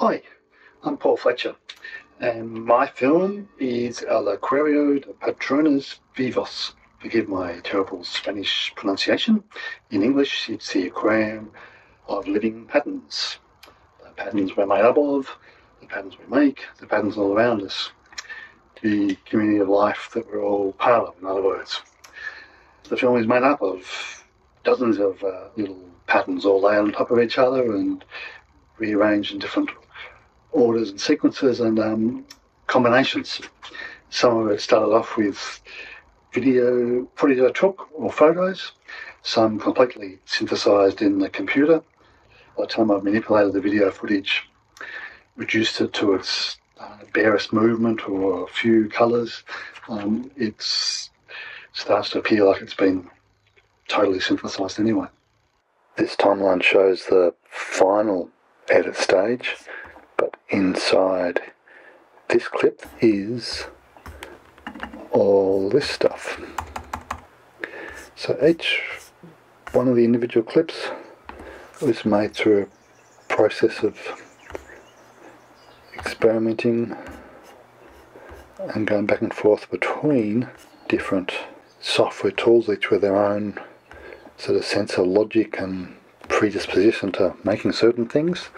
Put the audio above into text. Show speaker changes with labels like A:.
A: Hi, I'm Paul Fletcher, and my film is El Acuario de Patrones Vivos. Forgive my terrible Spanish pronunciation. In English, it's the aquarium of living patterns. The patterns we're made up of, the patterns we make, the patterns all around us. The community of life that we're all part of, in other words. The film is made up of dozens of uh, little patterns all laid on top of each other and rearranged in different orders and sequences and um, combinations. Some of it started off with video footage I took or photos, some completely synthesized in the computer. By the time I've manipulated the video footage, reduced it to its uh, barest movement or a few colours, um, it starts to appear like it's been totally synthesized anyway. This timeline shows the final edit stage, but inside this clip is all this stuff. So each one of the individual clips was made through a process of experimenting and going back and forth between different software tools, each with their own sort of sense of logic and predisposition to making certain things.